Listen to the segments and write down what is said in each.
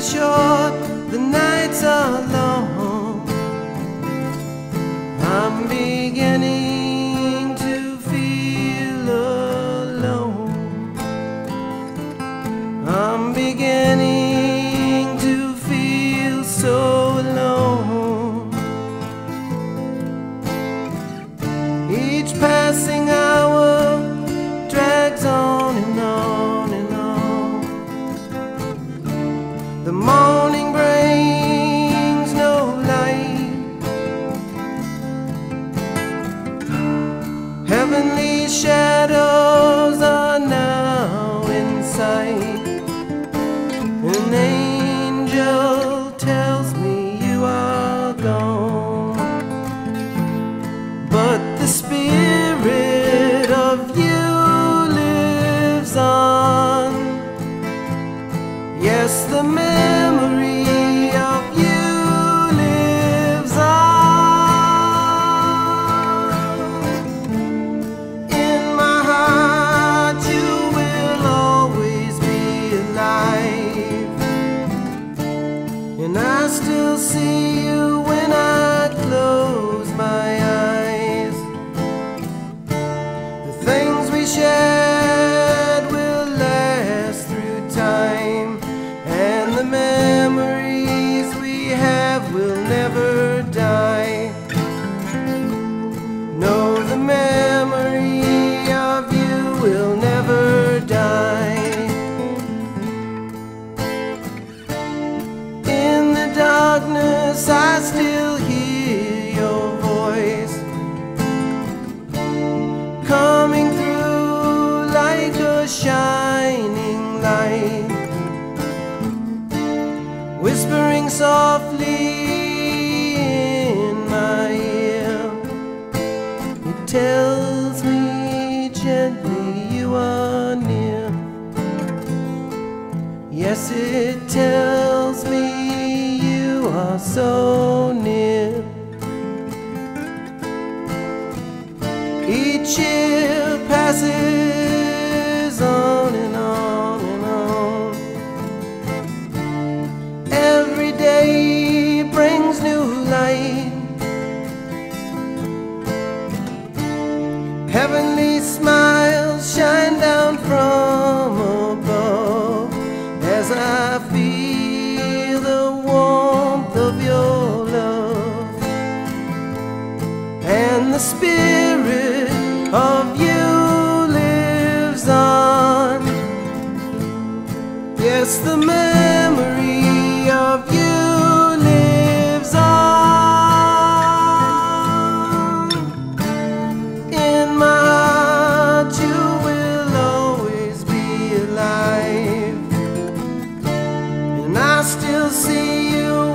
short, the nights are An angel darkness, I still hear your voice coming through like a shining light, whispering softly in my ear. It tells me gently you are near. Yes, it tells me you are so near. Each year passes the spirit of you lives on. Yes, the memory of you lives on. In my heart, you will always be alive. And I still see you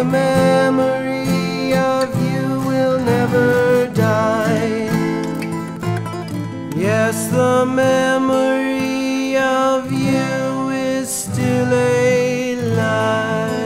the memory of you will never die. Yes, the memory of you is still alive.